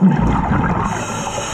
ハハハハ。